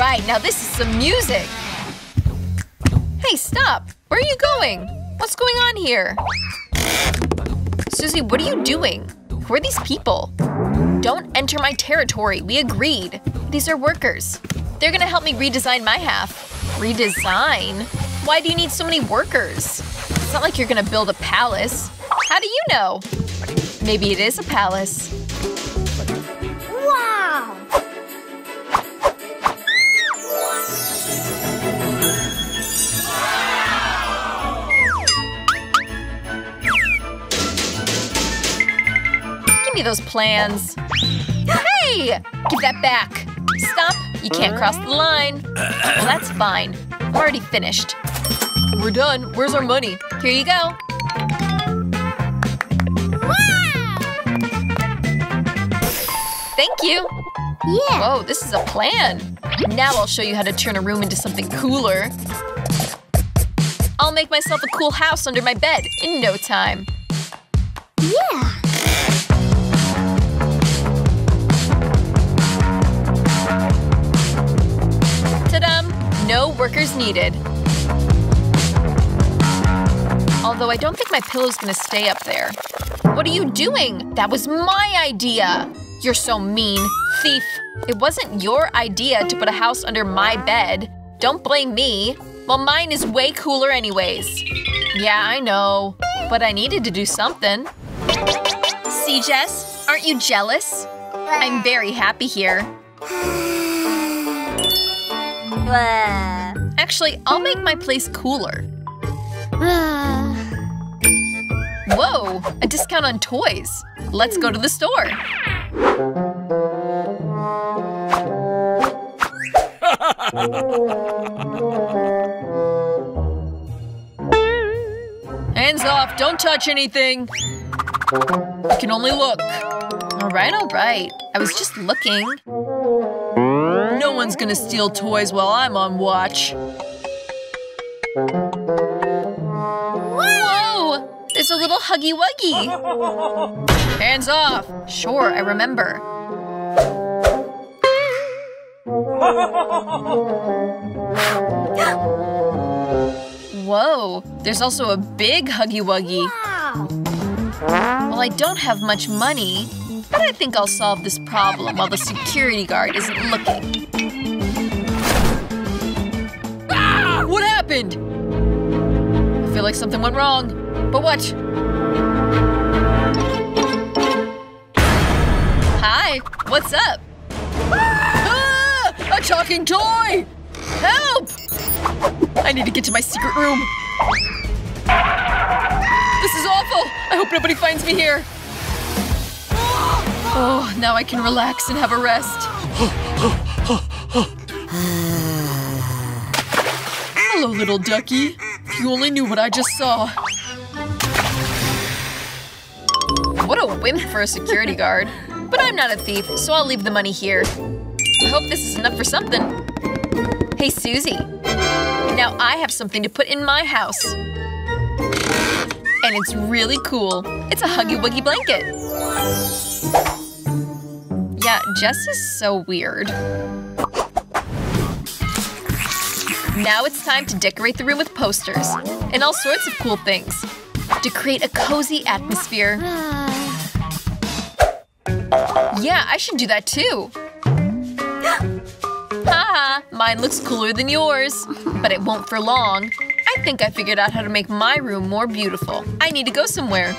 right, now this is some music! Hey, stop! Where are you going? What's going on here? Susie, what are you doing? Who are these people? Don't enter my territory, we agreed. These are workers. They're gonna help me redesign my half. Redesign? Why do you need so many workers? It's not like you're gonna build a palace. How do you know? Maybe it is a palace. Me those plans. Hey! Give that back. Stop. You can't cross the line. Well, that's fine. I'm already finished. We're done. Where's our money? Here you go. Thank you. Yeah. Whoa, this is a plan. Now I'll show you how to turn a room into something cooler. I'll make myself a cool house under my bed in no time. Yeah. Workers needed. Although I don't think my pillow's gonna stay up there. What are you doing? That was my idea! You're so mean. Thief. It wasn't your idea to put a house under my bed. Don't blame me. Well, mine is way cooler anyways. Yeah, I know. But I needed to do something. See, Jess? Aren't you jealous? I'm very happy here. Actually, I'll make my place cooler. Whoa, a discount on toys. Let's go to the store. Hands off, don't touch anything. You can only look. All right, all right. I was just looking. One's gonna steal toys while I'm on watch. Whoa! There's a little huggy wuggy. Hands off. Sure, I remember. Whoa, there's also a big huggy wuggy. Well, I don't have much money, but I think I'll solve this problem while the security guard isn't looking. Happened? I feel like something went wrong. But what? Hi, what's up? Ah! A talking toy! Help! I need to get to my secret room. This is awful! I hope nobody finds me here. Oh, now I can relax and have a rest. Hello, little ducky. If you only knew what I just saw. What a wimp for a security guard. But I'm not a thief, so I'll leave the money here. I hope this is enough for something. Hey, Susie. Now I have something to put in my house. And it's really cool. It's a Huggy Wuggy blanket. Yeah, Jess is so weird. Now it's time to decorate the room with posters and all sorts of cool things to create a cozy atmosphere. Yeah, I should do that too. Haha, mine looks cooler than yours, but it won't for long. I think I figured out how to make my room more beautiful. I need to go somewhere.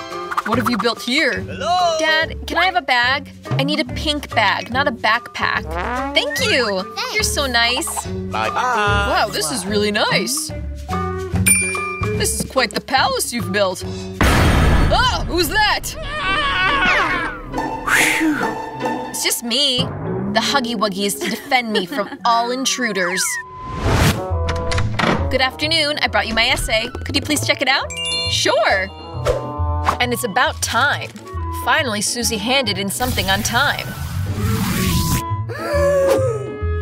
What have you built here? Hello? Dad, can I have a bag? I need a pink bag, not a backpack. Thank you! You're so nice. Bye bye. Wow, this is really nice. This is quite the palace you've built. Ah, who's that? It's just me. The Huggy Wuggy is to defend me from all intruders. Good afternoon. I brought you my essay. Could you please check it out? Sure. And it's about time. Finally, Susie handed in something on time.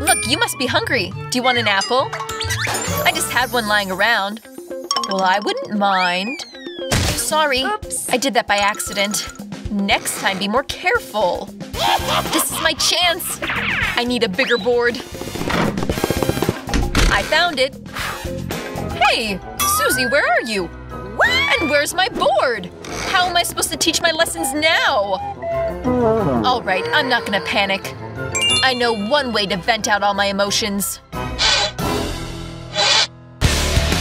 Look, you must be hungry. Do you want an apple? I just had one lying around. Well, I wouldn't mind. Sorry, I did that by accident. Next time, be more careful. This is my chance. I need a bigger board. I found it. Hey, Susie, where are you? And where's my board? How am I supposed to teach my lessons now? Alright, I'm not gonna panic. I know one way to vent out all my emotions.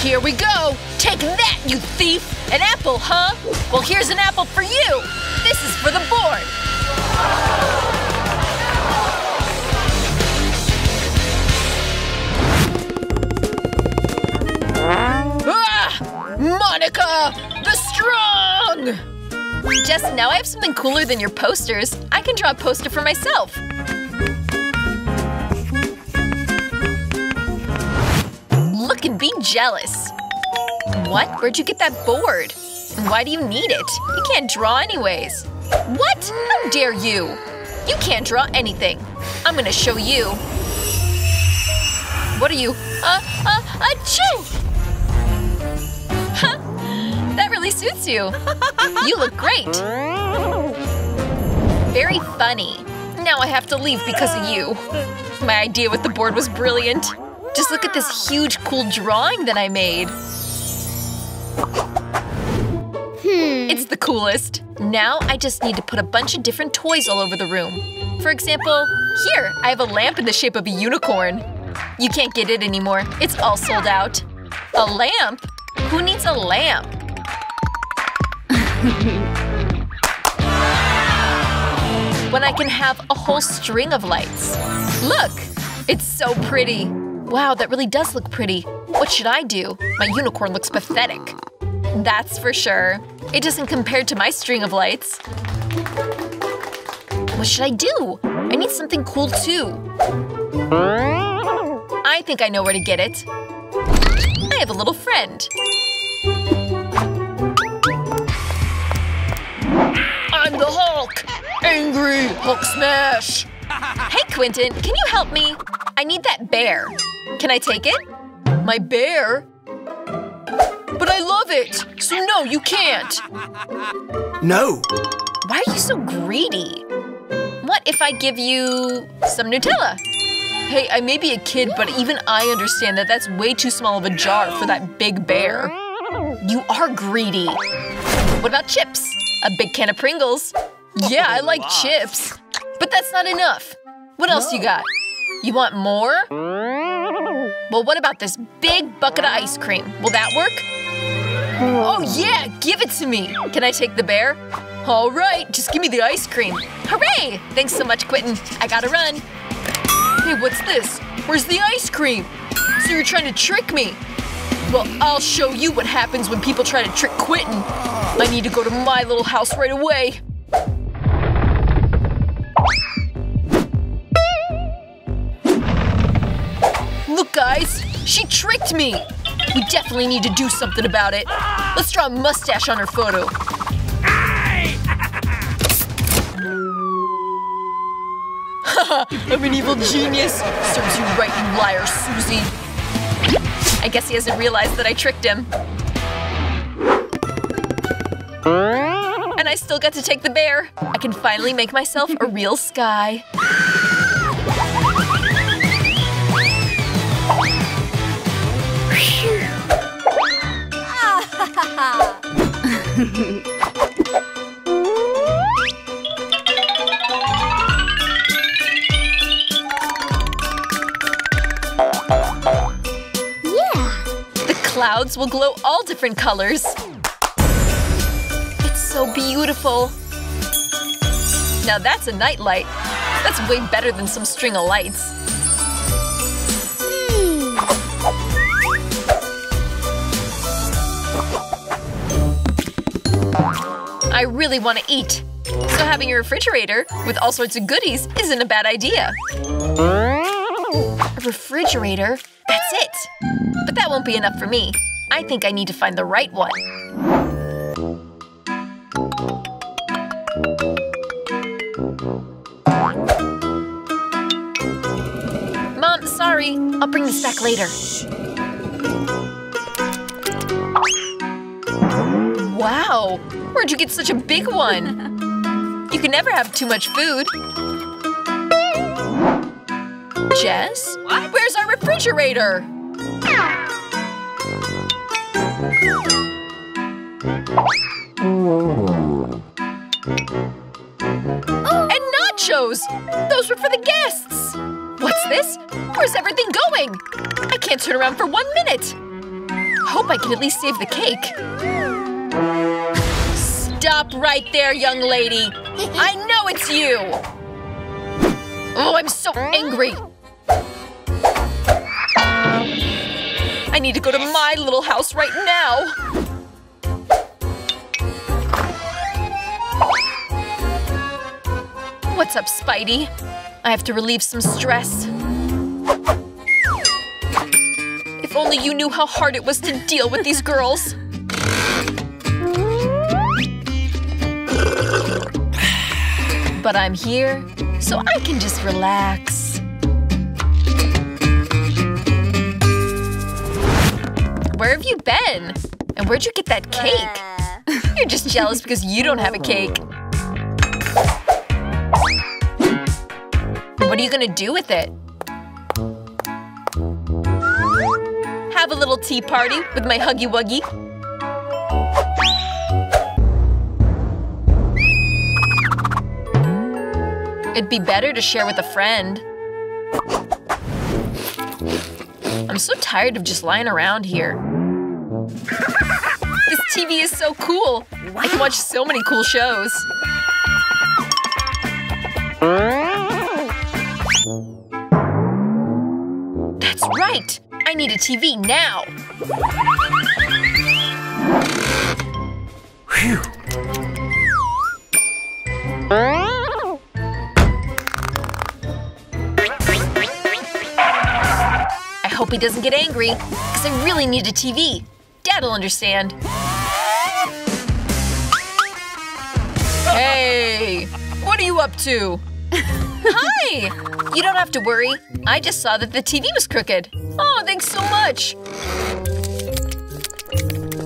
Here we go! Take that, you thief! An apple, huh? Well, here's an apple for you! This is for the board! Ah! Monica! The Strong! Jess, now I have something cooler than your posters. I can draw a poster for myself. Look and be jealous. What? Where'd you get that board? Why do you need it? You can't draw anyways. What? How dare you? You can't draw anything. I'm gonna show you. What are you? Uh, uh, achoo! Really suits you. You look great. Very funny. Now I have to leave because of you. My idea with the board was brilliant. Just look at this huge, cool drawing that I made. Hmm. It's the coolest. Now I just need to put a bunch of different toys all over the room. For example, here, I have a lamp in the shape of a unicorn. You can't get it anymore. It's all sold out. A lamp? Who needs a lamp? when I can have a whole string of lights. Look! It's so pretty. Wow, that really does look pretty. What should I do? My unicorn looks pathetic. That's for sure. It doesn't compare to my string of lights. What should I do? I need something cool too. I think I know where to get it. I have a little friend. Hulk! Angry Hulk Smash! Hey, Quentin, can you help me? I need that bear. Can I take it? My bear? But I love it! So no, you can't! No. Why are you so greedy? What if I give you some Nutella? Hey, I may be a kid, but even I understand that that's way too small of a jar for that big bear. You are greedy. What about chips? A big can of Pringles? Yeah, I oh, like chips. But that's not enough. What else you got? You want more? Well, what about this big bucket of ice cream? Will that work? Oh yeah, give it to me! Can I take the bear? All right, just give me the ice cream. Hooray! Thanks so much, Quentin. I gotta run. Hey, what's this? Where's the ice cream? So you're trying to trick me? Well, I'll show you what happens when people try to trick Quentin. I need to go to my little house right away. Look, guys! She tricked me! We definitely need to do something about it. Let's draw a mustache on her photo. I'm an evil genius. Serves you right, you liar, Susie. I guess he hasn't realized that I tricked him. And I still got to take the bear. I can finally make myself a real sky. Yeah. The clouds will glow all different colors. So beautiful. Now that's a night light. That's way better than some string of lights. Hmm. I really want to eat. So having a refrigerator with all sorts of goodies isn't a bad idea. A refrigerator? That's it! But that won't be enough for me. I think I need to find the right one. Sorry, I'll bring this back later. Wow, where'd you get such a big one? You can never have too much food. Jess? What? Where's our refrigerator? and nachos! Those were for the guests! What's this? Where's everything going? I can't turn around for one minute! Hope I can at least save the cake. Stop right there, young lady! I know it's you! Oh, I'm so angry! I need to go to my little house right now! What's up, Spidey? I have to relieve some stress. Only you knew how hard it was to deal with these girls. But I'm here, so I can just relax. Where have you been? And where'd you get that cake? You're just jealous because you don't have a cake. What are you gonna do with it? Have a little tea party with my Huggy Wuggy. It'd be better to share with a friend. I'm so tired of just lying around here. This TV is so cool! I can watch so many cool shows. That's right! I need a TV now! Phew. I hope he doesn't get angry, because I really need a TV. Dad'll understand. Hey! What are you up to? Hi! You don't have to worry. I just saw that the TV was crooked. Oh, thanks so much!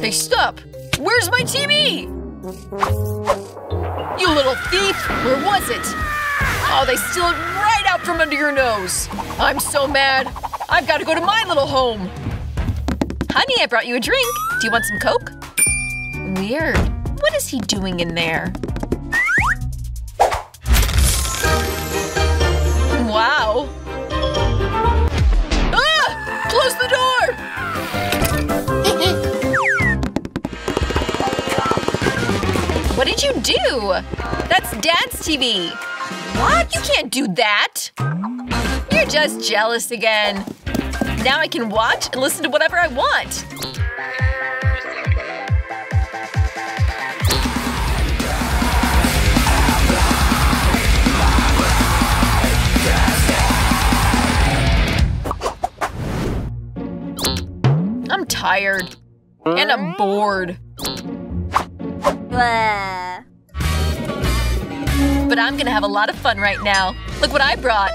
Hey, stop! Where's my TV? You little thief! Where was it? Oh, they steal it right out from under your nose! I'm so mad! I've got to go to my little home! Honey, I brought you a drink. Do you want some Coke? Weird. What is he doing in there? Do? That's Dad's TV. What? You can't do that. You're just jealous again. Now I can watch and listen to whatever I want. I'm tired. And I'm bored. Blah. But I'm gonna have a lot of fun right now. Look what I brought.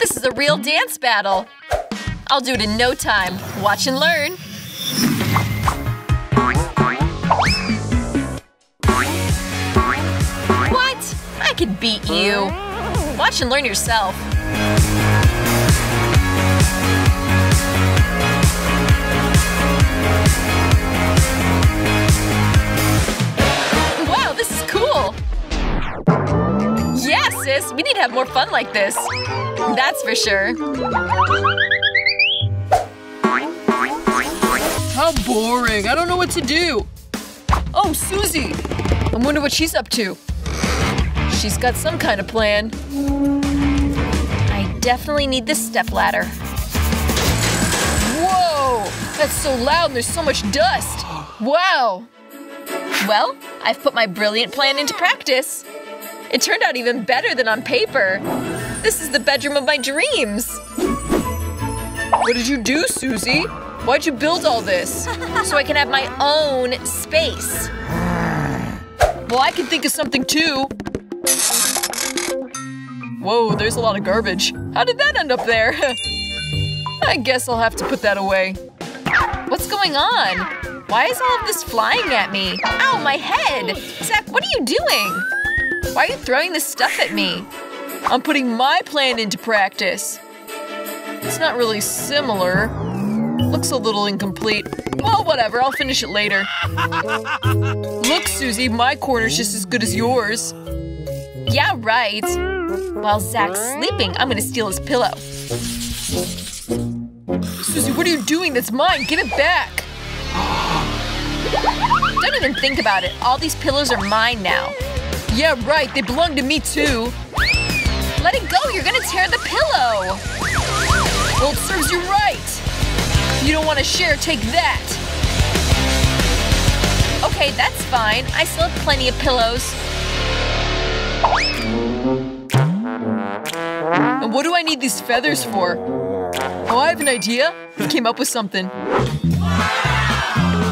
This is a real dance battle. I'll do it in no time. Watch and learn. What? I could beat you. Watch and learn yourself. Sis! We need to have more fun like this. That's for sure. How boring. I don't know what to do. Oh, Susie! I wonder what she's up to. She's got some kind of plan. I definitely need this stepladder. Whoa! That's so loud and there's so much dust. Wow! Well, I've put my brilliant plan into practice. It turned out even better than on paper. This is the bedroom of my dreams. What did you do, Susie? Why'd you build all this? So I can have my own space. Well, I can think of something too. Whoa, there's a lot of garbage. How did that end up there? I guess I'll have to put that away. What's going on? Why is all of this flying at me? Ow, my head! Zach, what are you doing? Why are you throwing this stuff at me? I'm putting my plan into practice. It's not really similar. Looks a little incomplete. Well, whatever, I'll finish it later. Look, Susie, my corner's just as good as yours. Yeah, right. While Zach's sleeping, I'm gonna steal his pillow. Susie, what are you doing? That's mine! Give it back! Don't even think about it. All these pillows are mine now. Yeah, right. They belong to me, too. Let it go. You're gonna tear the pillow. Well, it serves you right. You don't want to share, take that. Okay, that's fine. I still have plenty of pillows. And what do I need these feathers for? Oh, I have an idea. I came up with something.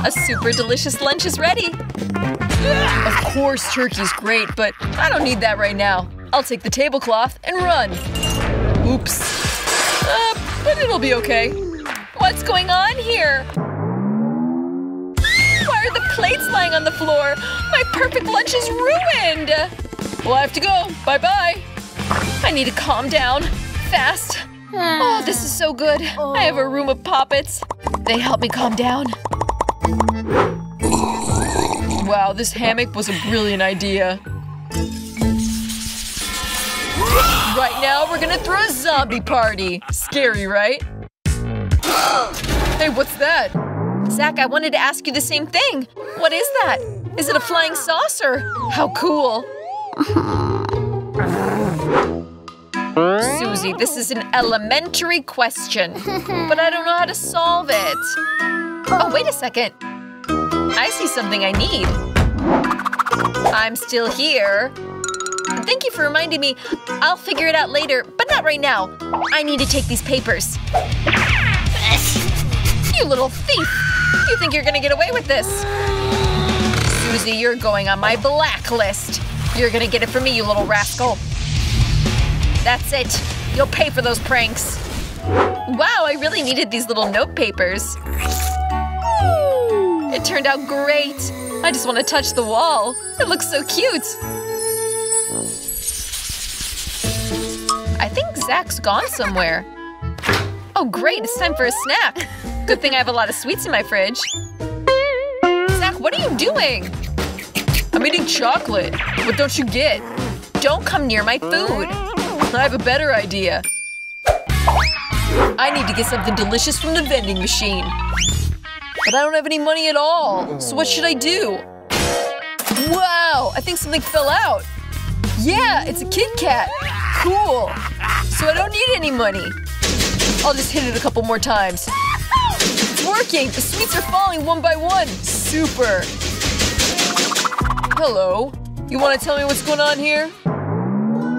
A super delicious lunch is ready. Of course, turkey's great, but I don't need that right now. I'll take the tablecloth and run. Oops. Uh, but it'll be okay. What's going on here? Why are the plates lying on the floor? My perfect lunch is ruined! Well, I have to go. Bye-bye. I need to calm down. Fast. Oh, this is so good. I have a room of poppets. They help me calm down. Wow, this hammock was a brilliant idea. Right now, we're gonna throw a zombie party. Scary, right? hey, what's that? Zach, I wanted to ask you the same thing. What is that? Is it a flying saucer? How cool. Susie, this is an elementary question, but I don't know how to solve it. Oh, wait a second. I see something I need. I'm still here. Thank you for reminding me. I'll figure it out later, but not right now. I need to take these papers. You little thief! You think you're gonna get away with this? Susie, you're going on my blacklist. You're gonna get it from me, you little rascal. That's it. You'll pay for those pranks. Wow, I really needed these little note papers. It turned out great. I just want to touch the wall. It looks so cute. I think Zach's gone somewhere. Oh great, it's time for a snack. Good thing I have a lot of sweets in my fridge. Zach, what are you doing? I'm eating chocolate. What don't you get? Don't come near my food. I have a better idea. I need to get something delicious from the vending machine. But I don't have any money at all. So what should I do? Wow, I think something fell out. Yeah, it's a Kit Kat. Cool. So I don't need any money. I'll just hit it a couple more times. It's working! The sweets are falling one by one! Super! Hello. You want to tell me what's going on here?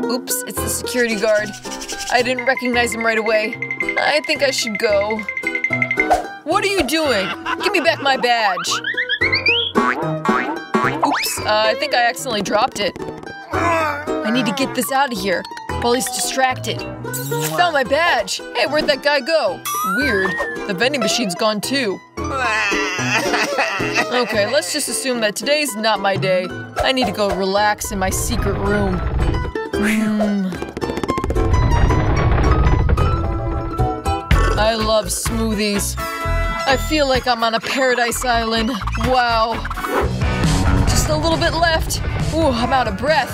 Oops, it's the security guard. I didn't recognize him right away. I think I should go. What are you doing? Give me back my badge. Oops, uh, I think I accidentally dropped it. I need to get this out of here while he's distracted. Found my badge. Hey, where'd that guy go? Weird. The vending machine's gone too. Okay, let's just assume that today's not my day. I need to go relax in my secret room. Mm. I love smoothies. I feel like I'm on a paradise island. Wow. Just a little bit left. Ooh, I'm out of breath.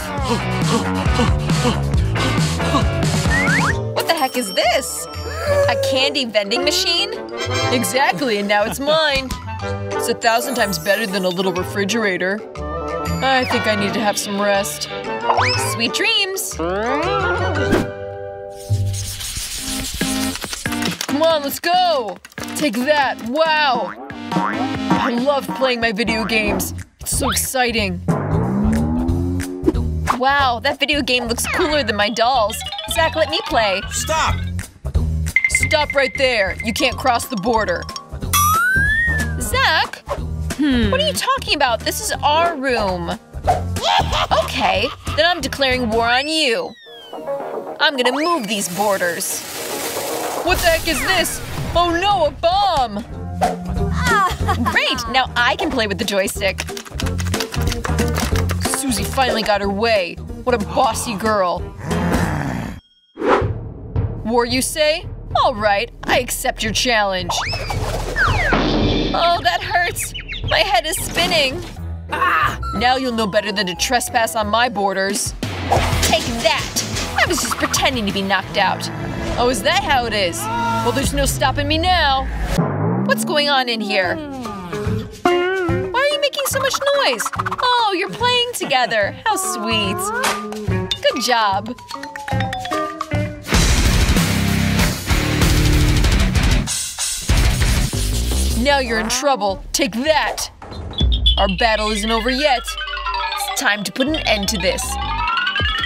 What the heck is this? A candy vending machine? Exactly, and now it's mine. It's a thousand times better than a little refrigerator. I think I need to have some rest. Sweet dreams! Come on, let's go! Take that! Wow! I love playing my video games. It's so exciting. Wow, that video game looks cooler than my dolls. Zach, let me play. Stop! Stop right there. You can't cross the border. Zach? Hmm. What are you talking about? This is our room. Okay, then I'm declaring war on you. I'm gonna move these borders. What the heck is this? Oh no, a bomb! Great, now I can play with the joystick. Susie finally got her way. What a bossy girl. War, you say? Alright, I accept your challenge. Oh, that hurts! My head is spinning! Ah! Now you'll know better than to trespass on my borders. Take that! I was just pretending to be knocked out. Oh, is that how it is? Well, there's no stopping me now. What's going on in here? Why are you making so much noise? Oh, you're playing together. How sweet. Good job. Now you're in trouble. Take that! Our battle isn't over yet. It's time to put an end to this.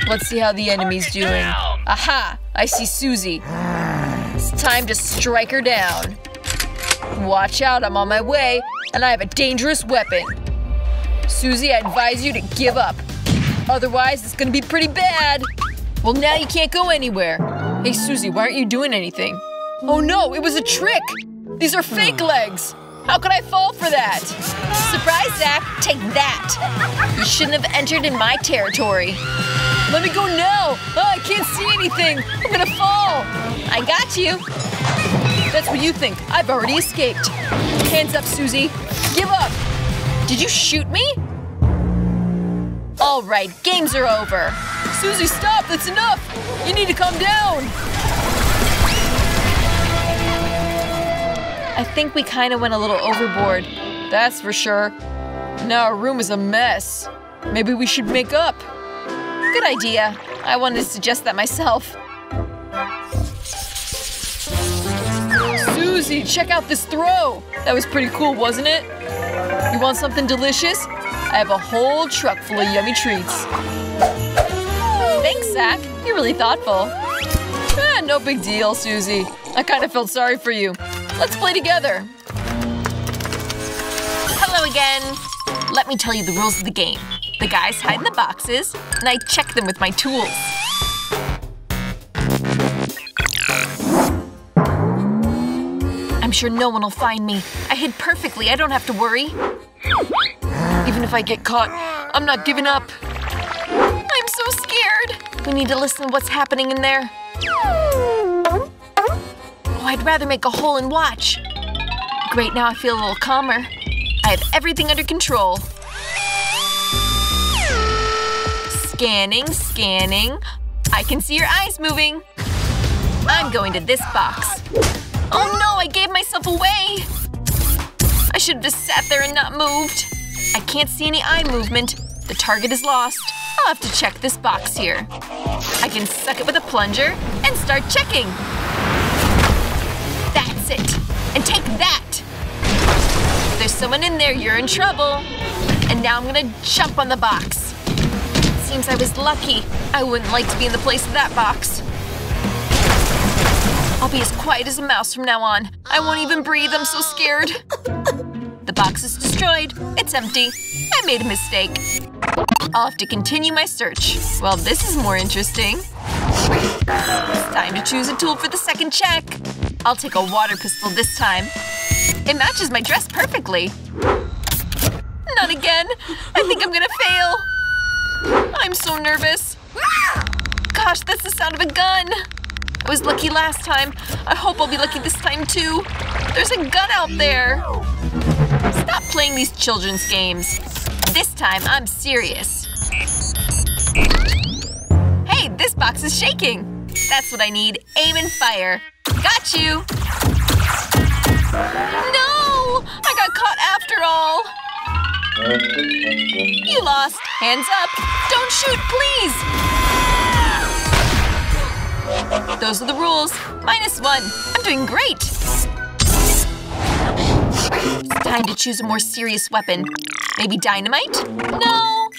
Let's see how the enemy's doing. Aha! I see Susie. Time to strike her down. Watch out, I'm on my way, and I have a dangerous weapon. Susie, I advise you to give up. Otherwise, it's gonna be pretty bad. Well, now you can't go anywhere. Hey, Susie, why aren't you doing anything? Oh no, it was a trick! These are fake legs! How could I fall for that? Surprise, Zach! Take that! You shouldn't have entered in my territory. Let me go now! Oh, I can't see anything! I'm gonna fall! I got you! That's what you think. I've already escaped. Hands up, Susie. Give up! Did you shoot me? Alright, games are over. Susie, stop! That's enough! You need to calm down! I think we kind of went a little overboard. That's for sure. Now our room is a mess. Maybe we should make up. Good idea. I wanted to suggest that myself. Susie, check out this throw! That was pretty cool, wasn't it? You want something delicious? I have a whole truck full of yummy treats. Thanks, Zach. You're really thoughtful. Ah, no big deal, Susie. I kind of felt sorry for you. Let's play together. Hello again. Let me tell you the rules of the game. The guys hide in the boxes, and I check them with my tools. I'm sure no one will find me. I hid perfectly, I don't have to worry. Even if I get caught, I'm not giving up. I'm so scared. We need to listen to what's happening in there. Oh, I'd rather make a hole and watch. Great, now I feel a little calmer. I have everything under control. Scanning, scanning. I can see your eyes moving. I'm going to this box. Oh no, I gave myself away! I should have just sat there and not moved. I can't see any eye movement. The target is lost. I'll have to check this box here. I can suck it with a plunger and start checking. That's it. And take that! If there's someone in there, you're in trouble. And now I'm gonna jump on the box. Seems I was lucky. I wouldn't like to be in the place of that box. I'll be as quiet as a mouse from now on. I won't even breathe, I'm so scared. The box is destroyed. It's empty. I made a mistake. I'll have to continue my search. Well, this is more interesting. Time to choose a tool for the second check. I'll take a water pistol this time. It matches my dress perfectly. Not again. I think I'm gonna fail. I'm so nervous. Gosh, that's the sound of a gun. I was lucky last time. I hope I'll be lucky this time too. There's a gun out there. Stop playing these children's games. This time, I'm serious. Hey, this box is shaking. That's what I need. Aim and fire. Got you. No! I got caught after all. You lost. Hands up. Don't shoot, please. Those are the rules. Minus one. I'm doing great. It's time to choose a more serious weapon. Maybe dynamite? No.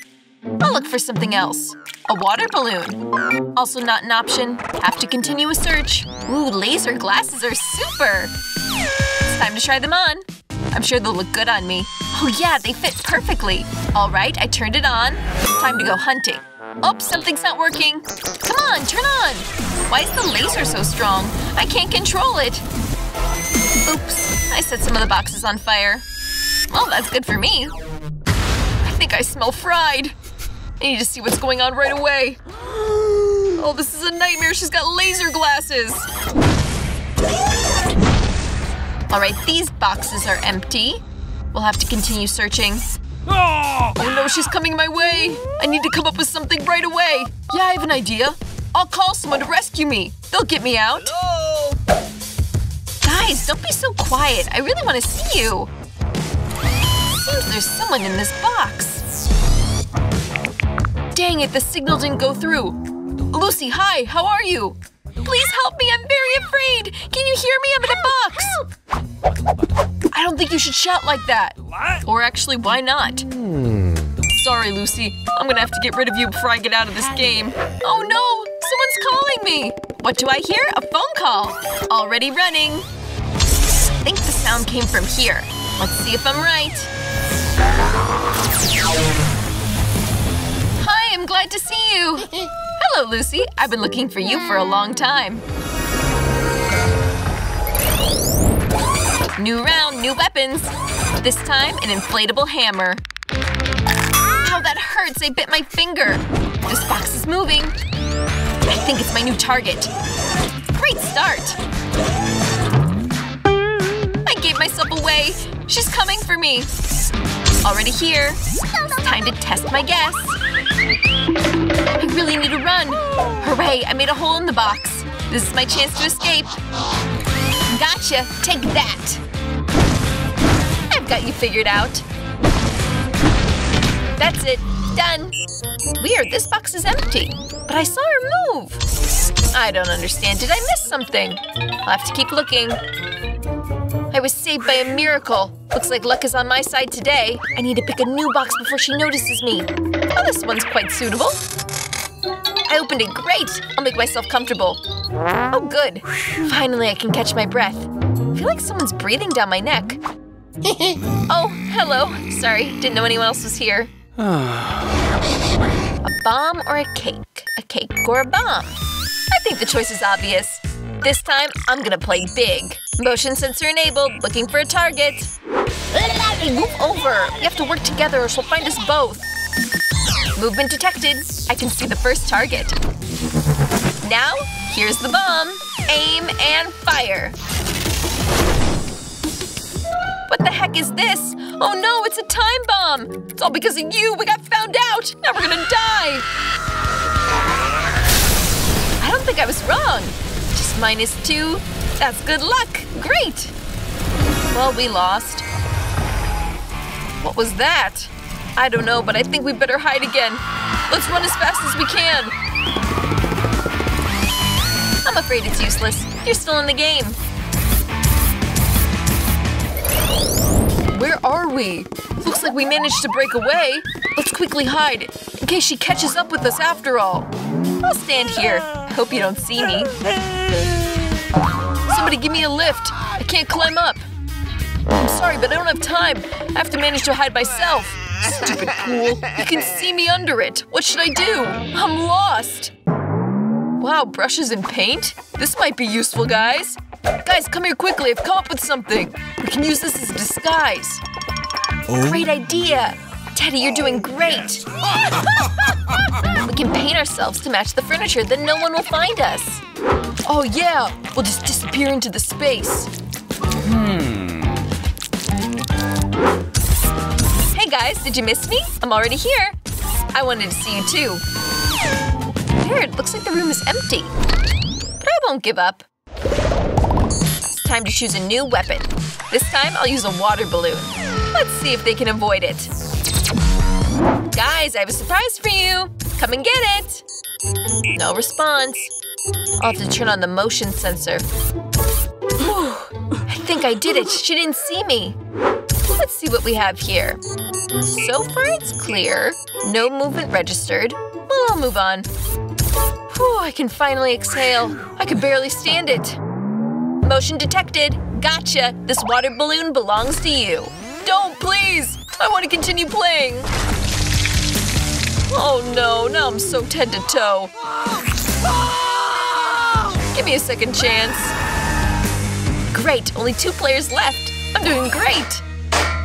I'll look for something else. A water balloon. Also not an option. Have to continue a search. Ooh, laser glasses are super. It's time to try them on. I'm sure they'll look good on me. Oh yeah, they fit perfectly. All right, I turned it on. Time to go hunting. Oops, something's not working. Come on, turn on. Why is the laser so strong? I can't control it. Oops, I set some of the boxes on fire. Well, that's good for me. I think I smell fried. I need to see what's going on right away. Oh, this is a nightmare. She's got laser glasses. All right, these boxes are empty. We'll have to continue searching. Ah! Oh no, she's coming my way! I need to come up with something right away! Yeah, I have an idea. I'll call someone to rescue me. They'll get me out. Hello? Guys, don't be so quiet. I really want to see you. Seems there's someone in this box. Dang it, the signal didn't go through. Lucy, hi, how are you? Please help me, I'm very afraid! Can you hear me? I'm in a box! I don't think you should shout like that. What? Or actually, why not? Hmm. Sorry, Lucy. I'm gonna have to get rid of you before I get out of this game. Oh no! Someone's calling me! What do I hear? A phone call! Already running. I think the sound came from here. Let's see if I'm right. Hi, I'm glad to see you. Hello, Lucy. I've been looking for you for a long time. New round, new weapons. This time, an inflatable hammer. Ow, that hurts! I bit my finger. This box is moving. I think it's my new target. Great start! I gave myself away. She's coming for me. Already here. It's time to test my guess. I really need to run. Hooray, I made a hole in the box. This is my chance to escape. Gotcha, take that. I've got you figured out. That's it, done. Weird, this box is empty. But I saw her move. I don't understand. Did I miss something? I'll have to keep looking. I was saved by a miracle. Looks like luck is on my side today. I need to pick a new box before she notices me. Oh, this one's quite suitable. I opened it. Great! I'll make myself comfortable. Oh, good. Finally, I can catch my breath. I feel like someone's breathing down my neck. oh, hello. Sorry, didn't know anyone else was here. a bomb or a cake? A cake or a bomb? I think the choice is obvious. This time, I'm gonna play big. Motion sensor enabled, looking for a target. Move over! We have to work together or she'll find us both. Movement detected. I can see the first target. Now, here's the bomb. Aim and fire. What the heck is this? Oh no, it's a time bomb! It's all because of you! We got found out! Now we're gonna die! I don't think I was wrong. Just minus two. That's good luck. Great! Well, we lost. What was that? I don't know, but I think we better hide again. Let's run as fast as we can. I'm afraid it's useless. You're still in the game. Where are we? Looks like we managed to break away. Let's quickly hide, in case she catches up with us after all. I'll stand here. I hope you don't see me. Somebody give me a lift. I can't climb up. I'm sorry, but I don't have time. I have to manage to hide myself. Stupid pool. You can see me under it. What should I do? I'm lost. Wow, brushes and paint? This might be useful, guys. Guys, come here quickly. I've come up with something. We can use this as a disguise. Oh. Great idea. Teddy, you're doing great. we can paint ourselves to match the furniture, then no one will find us. Oh yeah, we'll just disappear into the space. Hmm. Hey guys, did you miss me? I'm already here. I wanted to see you too. Weird, looks like the room is empty. But I won't give up. Time to choose a new weapon. This time, I'll use a water balloon. Let's see if they can avoid it. Guys, I have a surprise for you! Come and get it! No response. I'll have to turn on the motion sensor. I think I did it. She didn't see me. Let's see what we have here. So far, it's clear. No movement registered. Well, I'll move on. Whew, I can finally exhale. I could barely stand it. Motion detected. Gotcha. This water balloon belongs to you. Don't, please! I want to continue playing. Oh no, now I'm so head to toe. Give me a second chance. Great, only two players left. I'm doing great.